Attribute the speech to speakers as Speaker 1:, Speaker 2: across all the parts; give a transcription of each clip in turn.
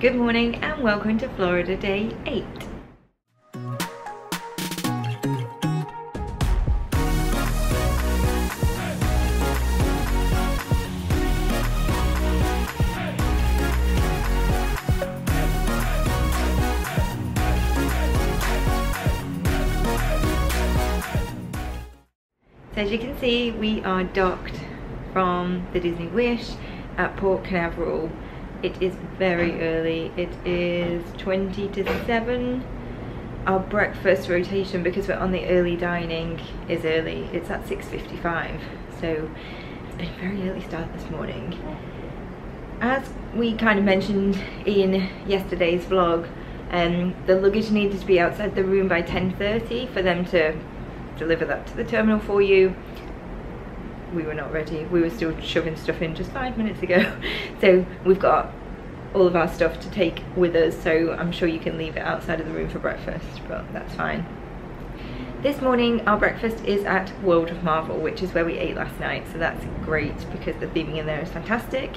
Speaker 1: Good morning and welcome to Florida Day 8. So as you can see, we are docked from the Disney Wish at Port Canaveral. It is very early. It is 20 to 7. Our breakfast rotation, because we're on the early dining, is early. It's at 6.55. So it's been a very early start this morning. As we kind of mentioned in yesterday's vlog, um, the luggage needed to be outside the room by 10.30 for them to deliver that to the terminal for you we were not ready we were still shoving stuff in just five minutes ago so we've got all of our stuff to take with us so I'm sure you can leave it outside of the room for breakfast but that's fine. This morning our breakfast is at World of Marvel which is where we ate last night so that's great because the theming in there is fantastic.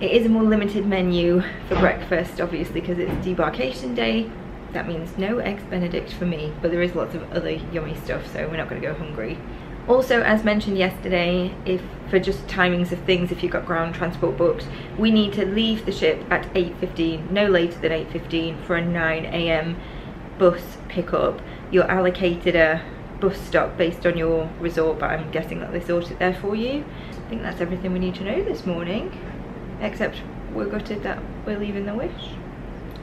Speaker 1: It is a more limited menu for breakfast obviously because it's debarkation day. That means no eggs benedict for me but there is lots of other yummy stuff so we're not going to go hungry also as mentioned yesterday if for just timings of things if you've got ground transport booked we need to leave the ship at 8.15 no later than 8.15 for a 9am bus pickup. You're allocated a bus stop based on your resort but I'm guessing that they sort it there for you. I think that's everything we need to know this morning except we're gutted that we're leaving the wish.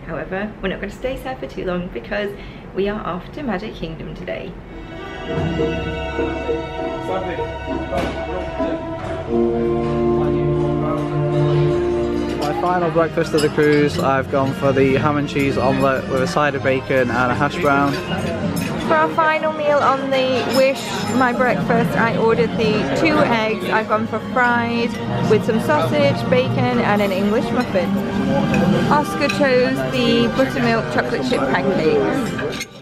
Speaker 1: However, we're not going to stay there for too long because we are off to Magic Kingdom today.
Speaker 2: My final breakfast of the cruise, I've gone for the ham and cheese omelette with a side of bacon and a hash brown.
Speaker 1: For our final meal on the Wish, my breakfast, I ordered the two eggs. I've gone for fried with some sausage, bacon and an English muffin. Oscar chose the buttermilk chocolate chip pancakes.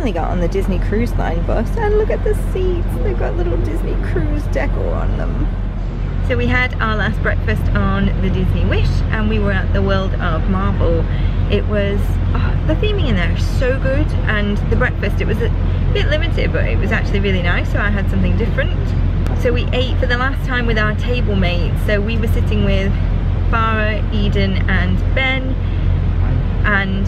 Speaker 1: Finally got on the Disney Cruise Line bus and look at the seats, they've got little Disney Cruise decor on them. So we had our last breakfast on the Disney Wish and we were at the World of Marvel. It was, oh, the theming in there is so good and the breakfast, it was a bit limited but it was actually really nice so I had something different. So we ate for the last time with our table mates. So we were sitting with Farah, Eden and Ben and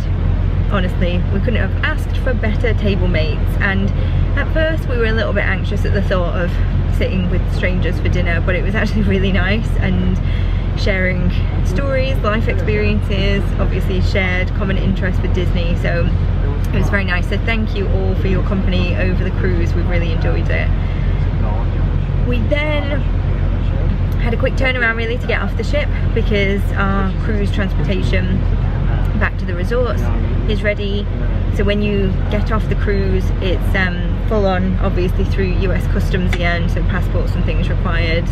Speaker 1: honestly we couldn't have asked for better table mates. And at first we were a little bit anxious at the thought of sitting with strangers for dinner but it was actually really nice and sharing stories life experiences obviously shared common interest with Disney. So it was very nice. So thank you all for your company over the cruise. We really enjoyed it. We then had a quick turnaround really to get off the ship because our cruise transportation back to the resorts. Is ready. So when you get off the cruise it's um, full on obviously through US customs again so passports and things required.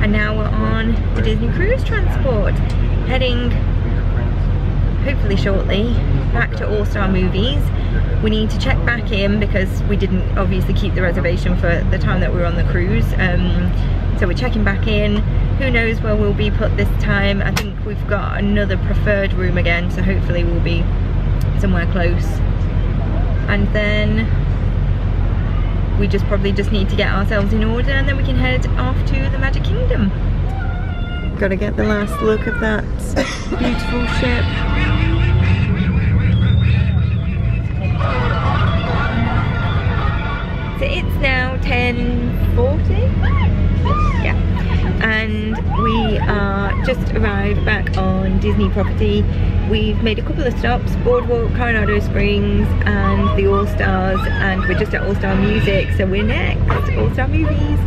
Speaker 1: And now we're on the Disney Cruise Transport. Heading hopefully shortly back to All Star Movies. We need to check back in because we didn't obviously keep the reservation for the time that we were on the cruise. Um, so we're checking back in. Who knows where we'll be put this time. I think we've got another preferred room again so hopefully we'll be somewhere close. And then we just probably just need to get ourselves in order and then we can head off to the Magic Kingdom. Gotta get the last look of that beautiful ship. So it's now 10.40 and we are just arrived back on Disney property. We've made a couple of stops, Boardwalk, Coronado Springs and the All Stars and we're just at All Star Music so we're next, All Star Movies.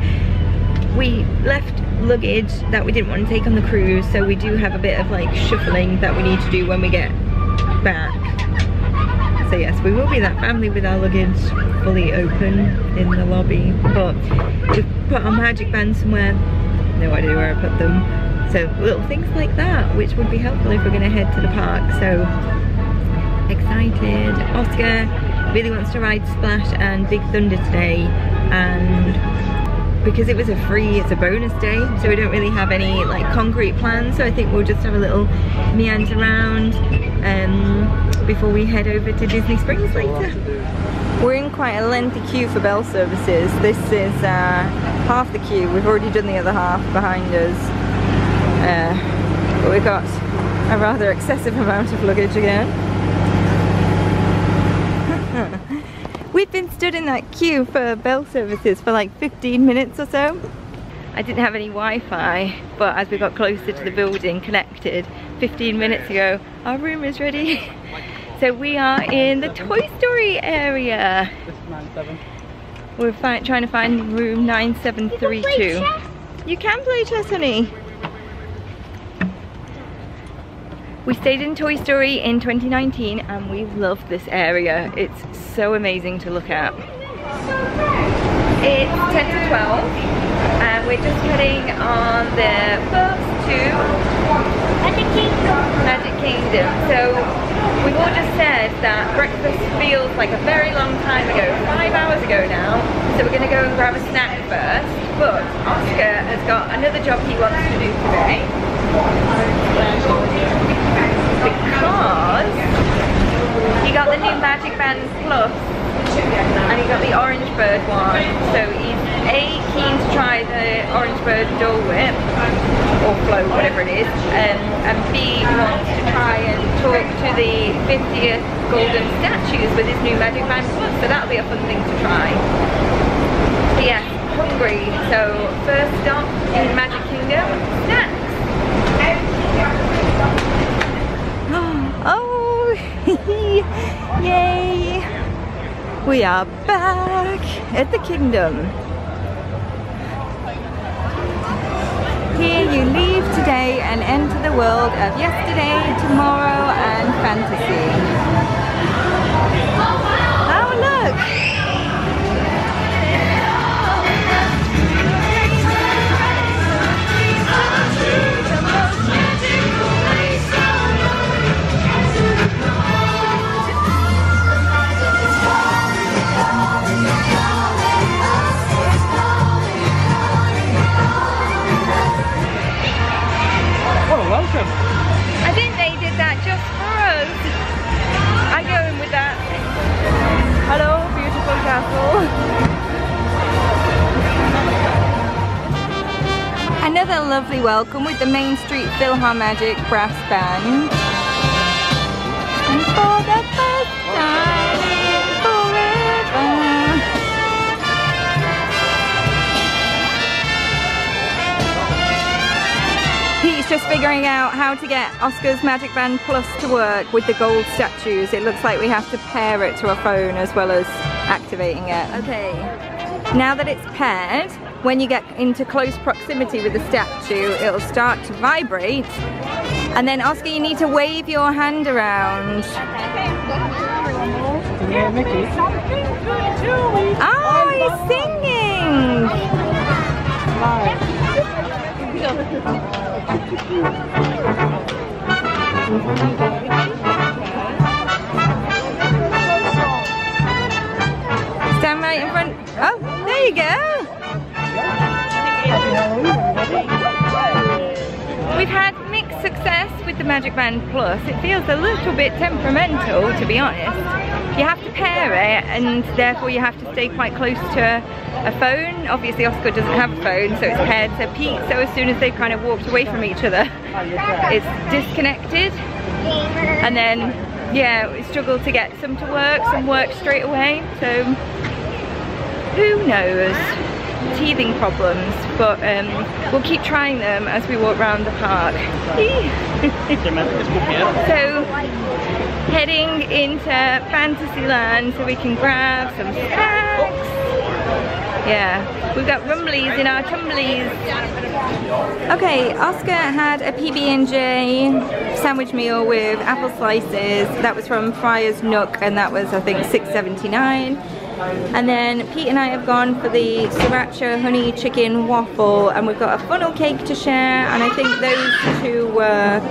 Speaker 1: We left luggage that we didn't want to take on the cruise so we do have a bit of like shuffling that we need to do when we get back. So yes, we will be that family with our luggage fully open in the lobby but we've put our magic band somewhere no idea where I put them. So little things like that, which would be helpful if we're gonna head to the park. So excited. Oscar really wants to ride Splash and Big Thunder today and because it was a free, it's a bonus day, so we don't really have any like concrete plans, so I think we'll just have a little meander around um, before we head over to Disney Springs later. We're in quite a lengthy queue for bell services. This is uh, half the queue, we've already done the other half behind us. Uh, but we've got a rather excessive amount of luggage again. We've been stood in that queue for bell services for like 15 minutes or so. I didn't have any Wi-Fi, but as we got closer to the building, connected 15 minutes ago, our room is ready. so we are in the Toy Story area. We're trying to find room 9732. You can play chess, honey. We stayed in Toy Story in 2019 and we loved this area. It's so amazing to look at. It's 10 to 12 and we're just heading on the bus to
Speaker 3: Magic Kingdom.
Speaker 1: Magic Kingdom. So we've all just said that breakfast feels like a very long time ago, five hours ago now. So we're gonna go and grab a snack first. But Oscar has got another job he wants to do today because he got the new Magic Band Plus and he got the Orange Bird one. So he's A, keen to try the Orange Bird Dole Whip or float, whatever it is, um, and B, wants to try and talk to the 50th golden statues with his new Magic Band Plus. So that'll be a fun thing to try. But yeah, hungry. So first stop in Magic Kingdom, snacks. Oh, yay! We are back at the kingdom. Here you leave today and enter the world of yesterday, tomorrow and fantasy. Oh look! Lovely welcome with the Main Street Philharmonic Brass Band. And for the first time in forever. Pete's just figuring out how to get Oscar's Magic Band Plus to work with the gold statues. It looks like we have to pair it to a phone as well as activating it. Okay, now that it's paired, when you get into close proximity with the statue, it'll start to vibrate. And then Oscar, you need to wave your hand around.
Speaker 2: Yeah, Mickey.
Speaker 1: Oh, he's singing! Magic Band Plus. It feels a little bit temperamental, to be honest. You have to pair it, and therefore you have to stay quite close to a, phone. Obviously, Oscar doesn't have a phone, so it's paired to Pete. So as soon as they've kind of walked away from each other, it's disconnected. And then, yeah, we struggle to get some to work, some work straight away. So who knows? Teething problems, but um, we'll keep trying them as we walk around the park. So, heading into Fantasyland so we can grab some snacks. Yeah, we've got rumblies in our tumblies. Okay, Oscar had a PB&J sandwich meal with apple slices. That was from Friar's Nook and that was I think 6.79. And then Pete and I have gone for the sriracha honey chicken waffle and we've got a funnel cake to share and I think those two were,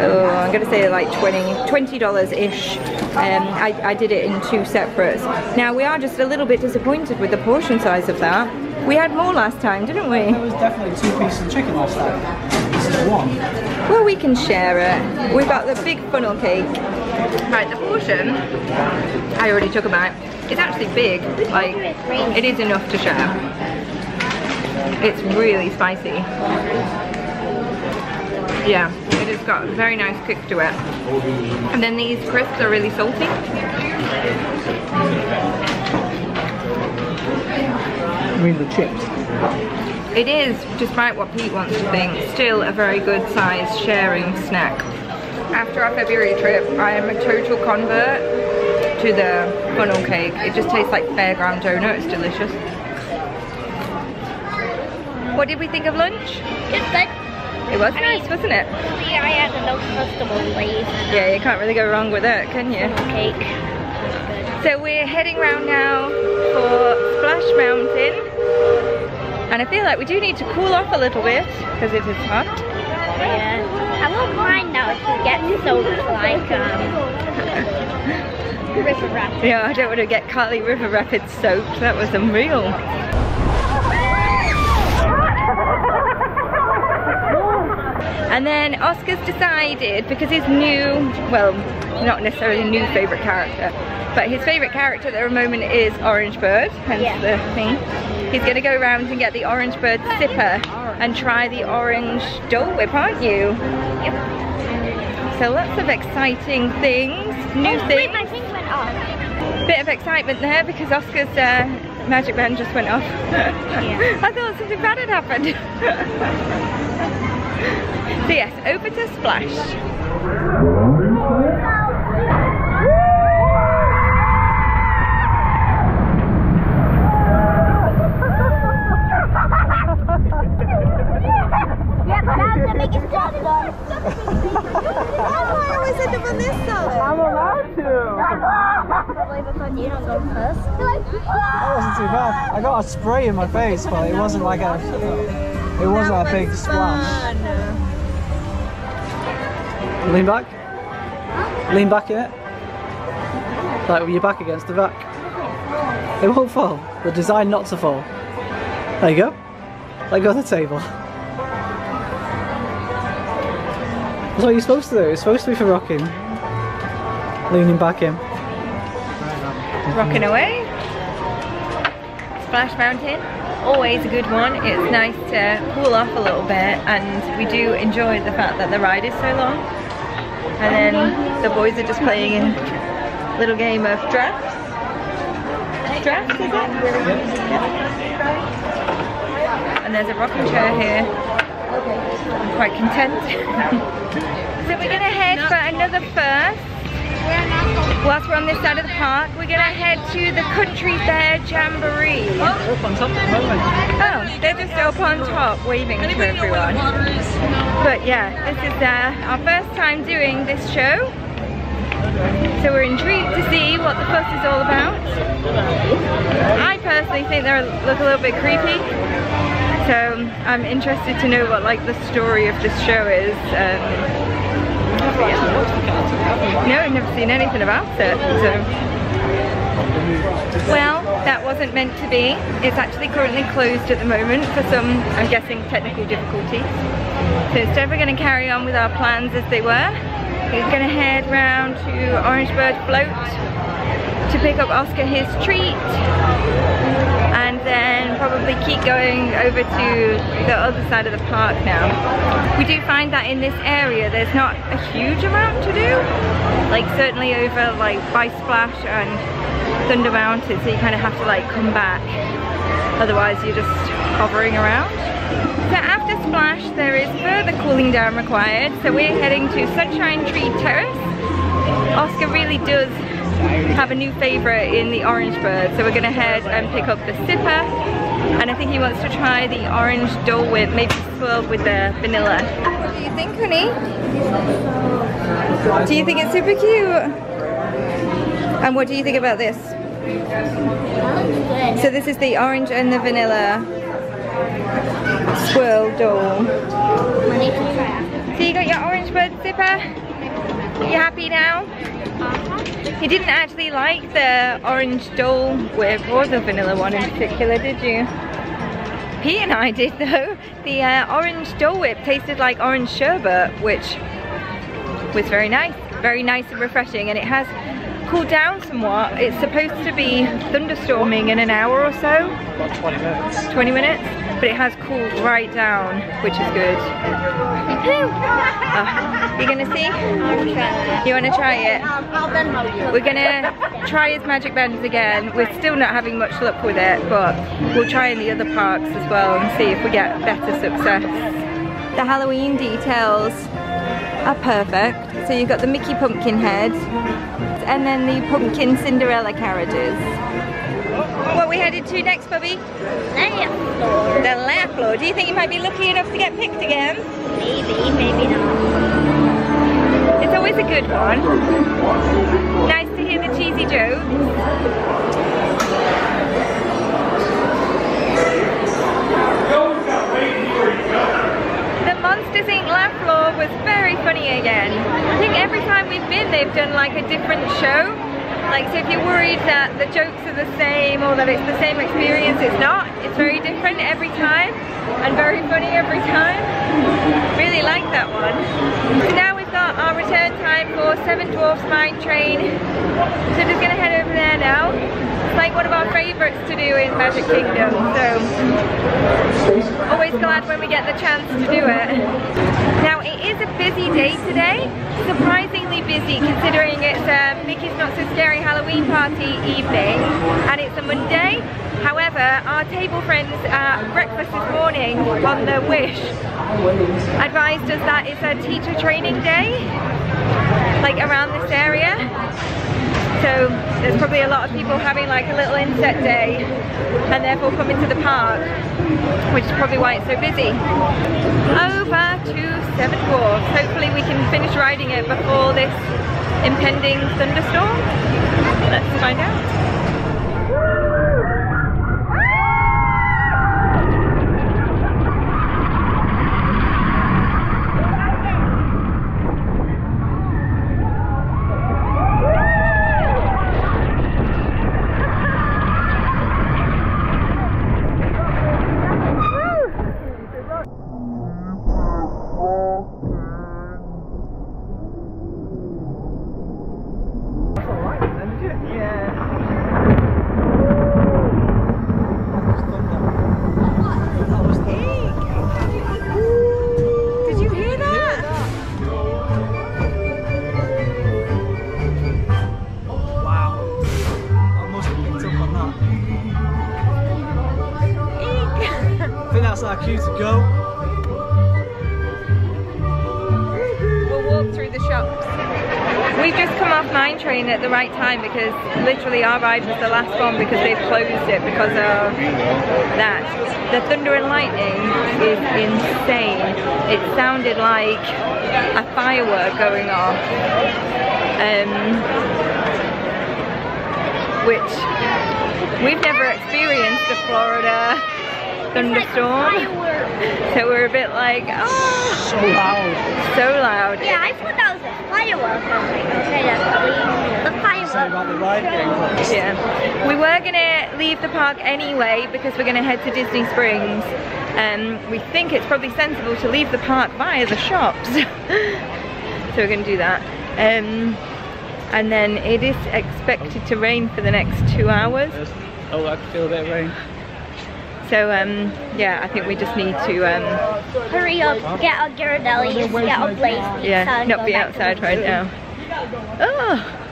Speaker 1: oh, I'm gonna say like 20, $20-ish. Um, I, I did it in two separates. Now we are just a little bit disappointed with the portion size of that. We had more last time, didn't we?
Speaker 2: It was definitely two pieces of chicken last time. This is one.
Speaker 1: Well, we can share it. We've got the big funnel cake. Right, the portion, I already took a bite. It's actually big, like, it is enough to share. It's really spicy. Yeah, it has got a very nice kick to it. And then these crisps are really salty.
Speaker 2: I mean the chips.
Speaker 1: It is, despite what Pete wants to think, still a very good size sharing snack. After our February trip, I am a total convert to the funnel cake. It just tastes like fairground donut, it's delicious. What did we think of lunch?
Speaker 3: It's good.
Speaker 1: It was nice, wasn't it?
Speaker 3: Really, I had the no glaze
Speaker 1: Yeah, you can't really go wrong with it, can you?
Speaker 3: a cake.
Speaker 1: So we're heading round now for Splash Mountain. And I feel like we do need to cool off a little bit because it is hot.
Speaker 3: Yeah. I won't mind now if it gets soaked like um, River Rapids.
Speaker 1: Yeah, I don't want to get Kali River Rapids soaked. That was unreal. And then Oscar's decided, because his new, well, not necessarily new favourite character, but his favourite character at the moment is Orange Bird, hence
Speaker 3: Yeah.
Speaker 1: the thing. He's going to go around and get the Orange Bird sipper and try the orange Dole Whip, aren't you?
Speaker 3: Yep.
Speaker 1: So lots of exciting things, new
Speaker 3: Oh,
Speaker 1: things bit of excitement there because Oscar's uh, magic band just went off.
Speaker 3: Yeah.
Speaker 1: I thought something bad had happened. so yes, over to Splash.
Speaker 3: Yeah, but I have to make it stop though.
Speaker 1: I always end up on this side.
Speaker 2: I'm allowed to!
Speaker 3: First.
Speaker 2: That wasn't too bad. I got a spray in my face, but it wasn't like a. It wasn't a big splash. Lean back. Lean back in it. Like with your back against the back. It won't fall. They're designed not to fall. There you go. Let go of the table. That's what you're supposed to do. It's supposed to be for rocking. Leaning back in.
Speaker 1: Rocking away. Splash Mountain, always a good one. It's nice to cool off a little bit and we do enjoy the fact that the ride is so long. And then the boys are just playing a little game of drafts. Drafts, is it? And there's a rocking chair here. I'm quite content. so we're gonna head for another first. Whilst we're on this side of the park, we're gonna head to the Country Bear Jamboree.
Speaker 2: Up on top at the moment.
Speaker 1: Oh, they're just up on top waving to everyone. But yeah, this is uh, our first time doing this show. So we're intrigued to see what the fuss is all about. I personally think they look a little bit creepy. So I'm interested to know what like the story of this show is. Um, no, I've never seen anything about it. So. Well, that wasn't meant to be. It's actually currently closed at the moment for some, I'm guessing, technical difficulties. So instead we're going to carry on with our plans as they were. We're going to head round to Orange Bird Float to pick up Oscar his treat and then probably keep going over to the other side of the park now. We do find that in this area there's not a huge amount to do, like certainly over like by Splash and Thunder Mountain, so you kind of have to like come back, otherwise you're just hovering around. So after Splash there is further cooling down required, so we're heading to Sunshine Tree Terrace. Oscar really does have a new favourite in the orange bird so we're going to head and pick up the sipper and I think he wants to try the orange Dole Whip maybe swirled with the vanilla. What do you think honey? Do you think it's super cute? And what do you think about this?
Speaker 3: That looks good.
Speaker 1: So this is the orange and the vanilla swirl Dole.
Speaker 3: I need to try after.
Speaker 1: So you got your orange bird sipper? You happy now?
Speaker 3: Uh-huh.
Speaker 1: You didn't actually like the orange Dole whip or the vanilla one in particular, did you? Pete and I did though. The uh, orange Dole whip tasted like orange sherbet, which was very nice. Very nice and refreshing and it has cooled down somewhat. It's supposed to be thunderstorming in an hour or so,
Speaker 2: About 20 minutes.
Speaker 1: 20 minutes, but it has cooled right down, which is good. Oh, you gonna see?
Speaker 3: I'll try that.
Speaker 1: You wanna try it?
Speaker 3: I'll, I'll Venmo you.
Speaker 1: We're gonna try his magic bands again. We're still not having much luck with it, but we'll try in the other parks as well and see if we get better success. The Halloween details are perfect. So you've got the Mickey pumpkin head and then the pumpkin Cinderella carriages. What are we headed to next, Bubby?
Speaker 3: Lamp floor.
Speaker 1: The laugh floor. Do you think you might be lucky enough to get picked again?
Speaker 3: Maybe, maybe not.
Speaker 1: It's always a good one. Nice to hear the cheesy jokes. The Monsters Inc. laugh floor was very funny again. I think every time we've been they've done like a different show. Like so if you're worried that the jokes are the same or that it's the same experience, it's not. It's very different every time and very funny every time. Really like that one. So now our return time for Seven Dwarfs Mine Train. So just gonna head over there now. It's like one of our favourites to do in Magic Kingdom. So always glad when we get the chance to do it. Now it is a busy day today, surprisingly busy considering it's a Mickey's Not So Scary Halloween party evening and it's a Monday. However, our table friends at breakfast this morning on the Wish advised us that it's a teacher training day, like around this area. So there's probably a lot of people having like a little inset day and therefore coming to the park, which is probably why it's so busy. Over to Seven Dwarfs. Hopefully we can finish riding it before this impending thunderstorm. Let's find out. We've just come off Mine Train at the right time because literally our ride was the last one because they've closed it because of that. The thunder and lightning is insane. It sounded like a firework going off. Um, which we've never experienced a Florida thunderstorm. So we're a bit like, oh,
Speaker 2: So loud.
Speaker 1: so loud.
Speaker 3: Yeah, I thought that was firework. I was like, okay, that's probably the
Speaker 2: Sorry
Speaker 3: firework.
Speaker 2: about the ride getting closed.
Speaker 1: Yeah. We were gonna leave the park anyway because we're gonna head to Disney Springs. Um, we think it's probably sensible to leave the park via the shops. so we're gonna do that. Um, and then it is expected to rain for the next two hours.
Speaker 2: Oh, I can feel a bit of rain.
Speaker 1: So um, yeah, I think we just need to um,
Speaker 3: Hurry up, get a Ghirardelli, get a Blaze pizza,
Speaker 1: yeah,
Speaker 3: and
Speaker 1: not
Speaker 3: go
Speaker 1: be
Speaker 3: back
Speaker 1: outside right now. Oh.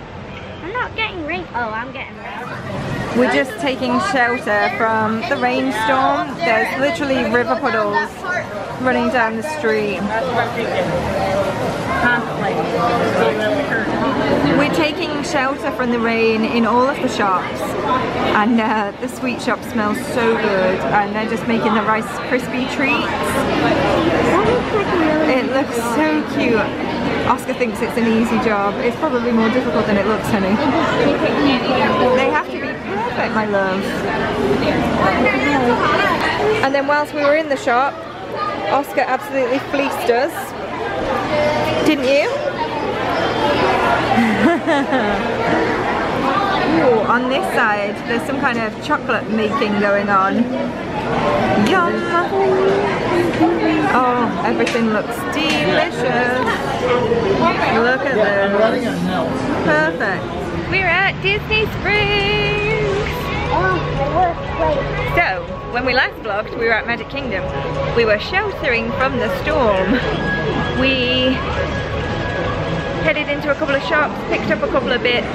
Speaker 3: I'm not getting rain. Oh, I'm getting rain.
Speaker 1: We're just taking shelter from the rainstorm. There's literally river puddles running down the street. We're taking shelter from the rain in all of the shops and uh, the sweet shop smells so good and they're just making the Rice crispy treats. It looks so cute. Oscar thinks it's an easy job. It's probably more difficult than it looks, honey. They have to be perfect, my love. And then whilst we were in the shop, Oscar absolutely fleeced us. Didn't you? Ooh, on this side, there's some kind of chocolate making going on. Yum! Oh, everything looks delicious. Look at this. Perfect. We're at Disney Springs. So, when we last vlogged, we were at Magic Kingdom. We were sheltering from the storm. We headed into a couple of shops, picked up a couple of bits,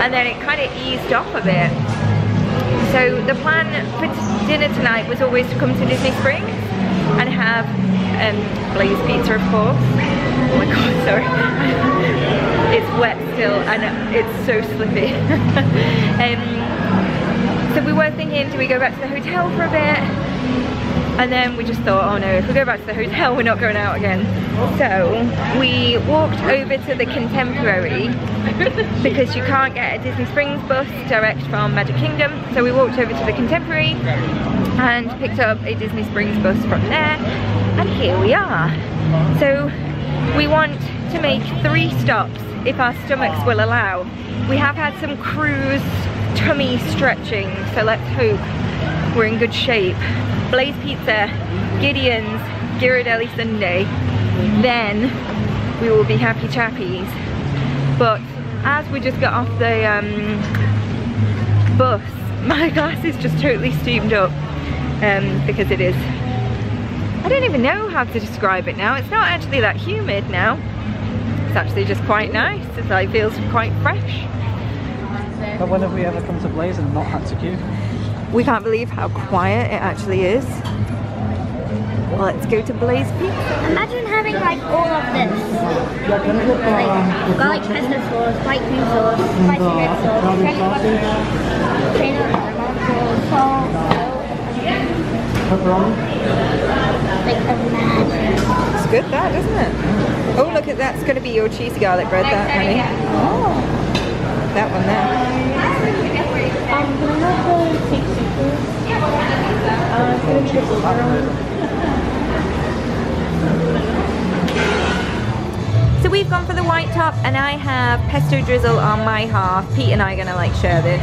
Speaker 1: and then it kind of eased off a bit. So the plan for dinner tonight was always to come to Disney Springs and have um, Blaze Pizza, of course. Oh my god, sorry. it's wet still and it's so slippy. um, so we were thinking, do we go back to the hotel for a bit? And then we just thought, oh no, if we go back to the hotel, we're not going out again. So we walked over to the Contemporary because you can't get a Disney Springs bus direct from Magic Kingdom. So we walked over to the Contemporary and picked up a Disney Springs bus from there. And here we are. So we want to make three stops if our stomachs will allow. We have had some cruise tummy stretching, so let's hope we're in good shape. Blaze Pizza, Gideon's, Ghirardelli Sundae, then we will be happy chappies. But as we just got off the um, bus, my glasses just totally steamed up um, because it is, I don't even know how to describe it now. It's not actually that humid now. It's actually just quite nice. It like feels quite fresh.
Speaker 2: But when have we ever come to Blaze and not had to queue?
Speaker 1: We can't believe how quiet it actually is. Let's go to Blaze Pizza.
Speaker 3: Imagine having like all of this. Like garlic pesto sauce, white cream sauce, spicy red sauce, shredded butter, trainer sauce, salt, like mad.
Speaker 1: It's good that, isn't it? Oh, look at that. It's going to be your cheesy garlic bread, that, honey. Oh, that one there.
Speaker 3: Um, can I have the? Uh, can I get water?
Speaker 1: So we've gone for the white top and I have pesto drizzle on my half. Pete and I are going to like share this.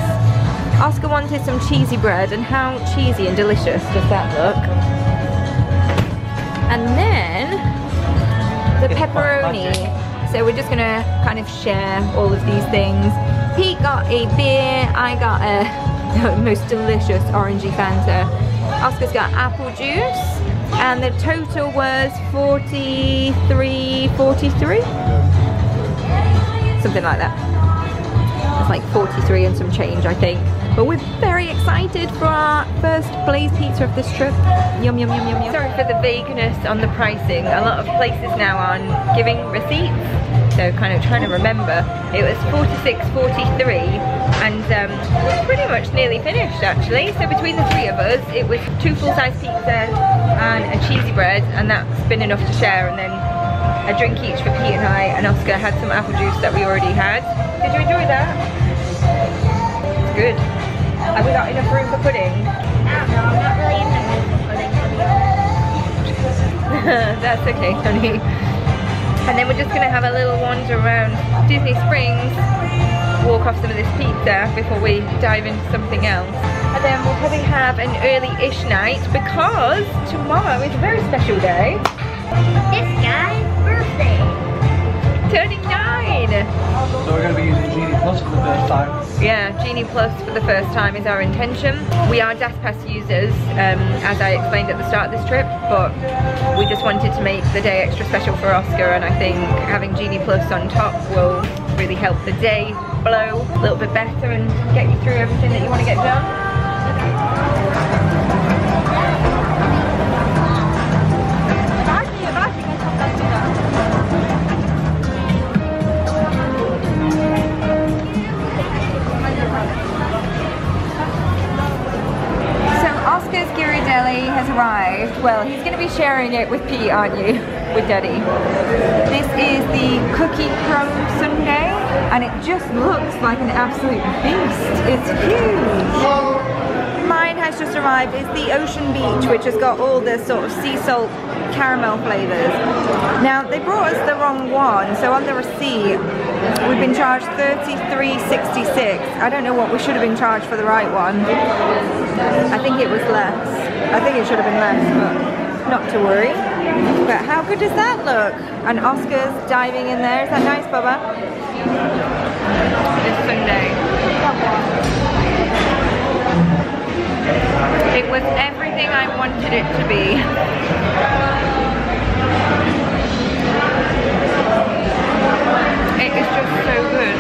Speaker 1: Oscar wanted some cheesy bread and how cheesy and delicious does that look? And then the pepperoni. So we're just gonna kind of share all of these things. Pete got a beer, I got a most delicious orangey Fanta. Oscar's got apple juice and the total was 43, 43? Something like that. It's like 43 and some change, I think. But we're very excited for our first Blaze Pizza of this trip. Yum, yum, yum, yum, yum. Sorry for the vagueness on the pricing. A lot of places now aren't giving receipts. So kind of trying to remember. It was 46, 43 and um, we're pretty much nearly finished actually. So between the three of us, it was two full-size pizzas and a cheesy bread and that's been enough to share and then a drink each for Pete and I and Oscar had some apple juice that we already had. Did you enjoy that? It's good. Have we got enough room for pudding?
Speaker 3: I don't know, I'm not really in the mood for pudding.
Speaker 1: That's okay, honey. And then we're just gonna have a little wander around Disney Springs, walk off some of this pizza before we dive into something else. And then we'll probably have an early-ish night because tomorrow is a very special day.
Speaker 3: This guy's birthday.
Speaker 1: Turning nine!
Speaker 2: So we're going to be using Genie Plus for the first time.
Speaker 1: Yeah, Genie Plus for the first time is our intention. We are DAS Pass users, um, as I explained at the start of this trip, but we just wanted to make the day extra special for Oscar and I think having Genie Plus on top will really help the day flow a little bit better and get you through everything that you want to get done. Ghirardelli has arrived. Well, he's going to be sharing it with Pete, aren't you? With Daddy. This is the cookie crumb sundae. and it just looks like an absolute beast. It's huge. Has just arrived. is the Ocean Beach, which has got all the sort of sea salt caramel flavours. Now, they brought us the wrong one, so on the receipt, we've been charged 33.66. I don't know what we should have been charged for the right one. I think it was less. I think it should have been less, but not to worry. But how good does that look? And Oscar's diving in there. Is that nice, Bubba? Sundae. It was everything I wanted it to be. It is just so good.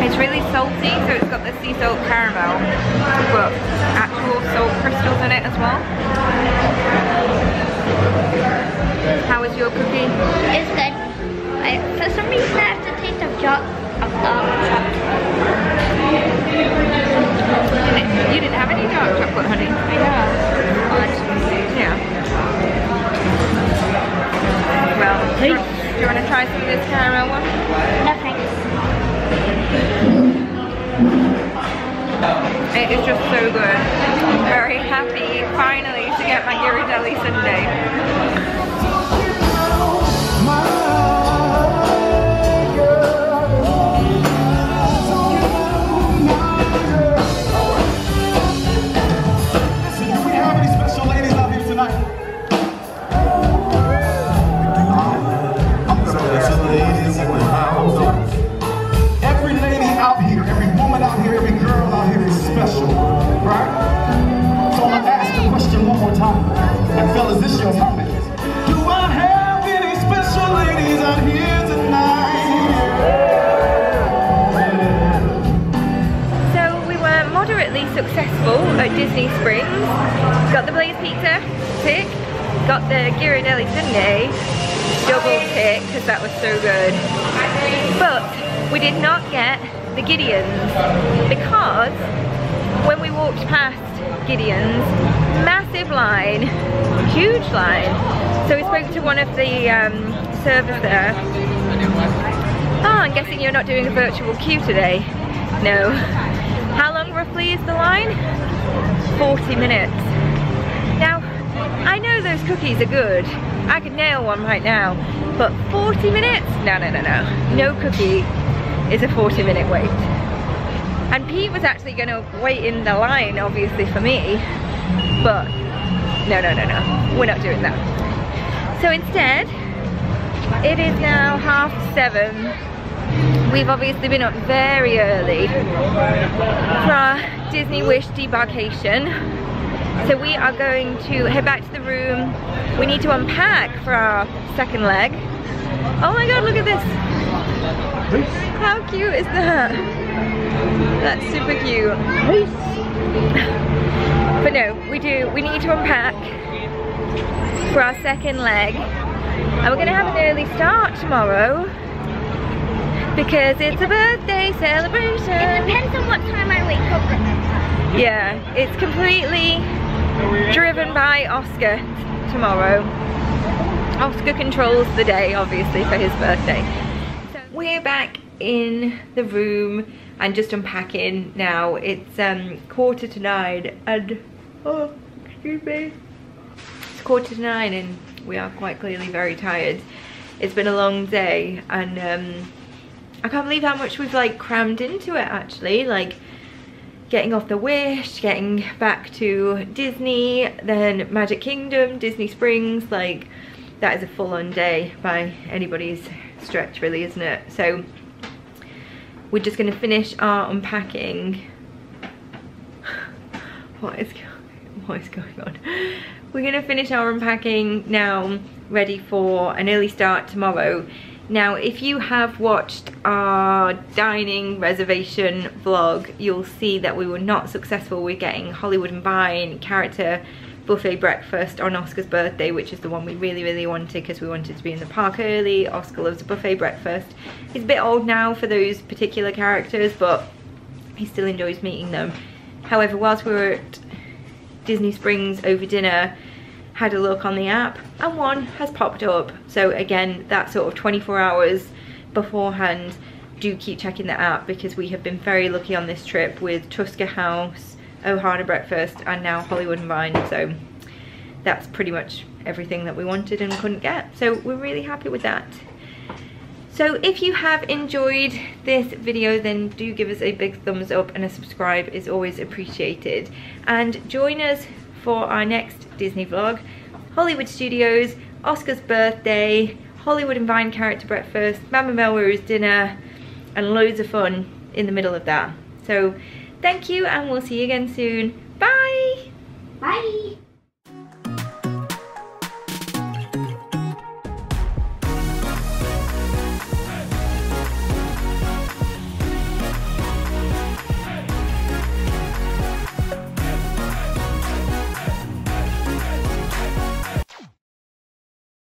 Speaker 1: It's really salty, so it's got the sea salt caramel, but actual salt crystals in it as well. How was your cookie?
Speaker 3: It's good. I, for some reason, I have to taste of um, chocolate.
Speaker 1: You didn't, you didn't have any dark chocolate, honey. Yeah. Disney Springs. Got the Blaze Pizza, tick. Got the Ghirardelli Sundae, double tick, because that was so good. But we did not get the Gideons because when we walked past Gideon's, massive line, huge line. So we spoke to one of the um, servers there. Oh, I'm guessing you're not doing a virtual queue today. No. How is the line? 40 minutes. Now, I know those cookies are good. I could nail one right now. But 40 minutes? No, no, no, no. No cookie is a 40 minute wait. And Pete was actually going to wait in the line, obviously, for me. But no, no, no, no. We're not doing that. So instead, it is now half seven. We've obviously been up very early Disney Wish debarkation. So we are going to head back to the room. We need to unpack for our second leg. Oh my god, look at this. How cute is that? That's super cute. But no, we do, we need to unpack for our second leg. And we're gonna have an early start tomorrow because it's a birthday celebration.
Speaker 3: It depends on what time I wake up.
Speaker 1: Yeah, it's completely driven by Oscar tomorrow. Oscar controls the day, obviously, for his birthday. So we're back in the room and just unpacking now. It's um, quarter to nine and, oh, excuse me. It's quarter to nine and we are quite clearly very tired. It's been a long day and um, I can't believe how much we've like crammed into it actually. Like getting off the Wish, getting back to Disney, then Magic Kingdom, Disney Springs, like that is a full-on day by anybody's stretch really, isn't it? So we're just gonna finish our unpacking. what is what is going on? We're gonna finish our unpacking now, ready for an early start tomorrow. Now, if you have watched our dining reservation vlog, you'll see that we were not successful with getting Hollywood and Vine character buffet breakfast on Oscar's birthday, which is the one we really, really wanted because we wanted to be in the park early. Oscar loves a buffet breakfast. He's a bit old now for those particular characters, but he still enjoys meeting them. However, whilst we were at Disney Springs over dinner, had a look on the app and one has popped up. So again, that sort of 24 hours beforehand, do keep checking the app because we have been very lucky on this trip with Tusker House, Ohana Breakfast and now Hollywood and Vine. So that's pretty much everything that we wanted and couldn't get. So we're really happy with that. So if you have enjoyed this video, then do give us a big thumbs up and a subscribe is always appreciated. And join us for our next Disney vlog. Hollywood Studios, Oscar's birthday, Hollywood and Vine character breakfast, Mama Melrose dinner, and loads of fun in the middle of that. So thank you and we'll see you again soon. Bye!
Speaker 3: Bye.